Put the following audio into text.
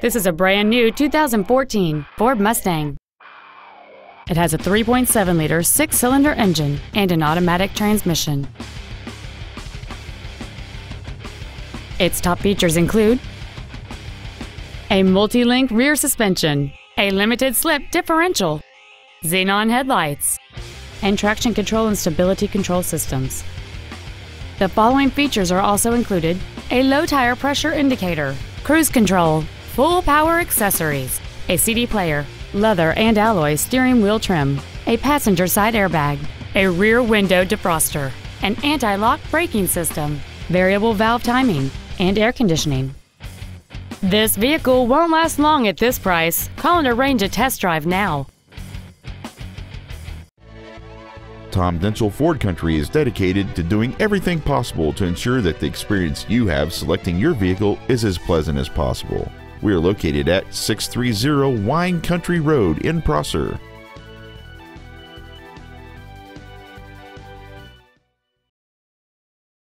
This is a brand new 2014 Ford Mustang. It has a 3.7 liter six cylinder engine and an automatic transmission. Its top features include a multi link rear suspension, a limited slip differential, xenon headlights, and traction control and stability control systems. The following features are also included a low tire pressure indicator, cruise control, full power accessories, a CD player, leather and alloy steering wheel trim, a passenger side airbag, a rear window defroster, an anti lock braking system, variable valve timing, and air conditioning. This vehicle won't last long at this price. Call and arrange a test drive now. Tom Denchel Ford Country is dedicated to doing everything possible to ensure that the experience you have selecting your vehicle is as pleasant as possible. We are located at 630 Wine Country Road in Prosser.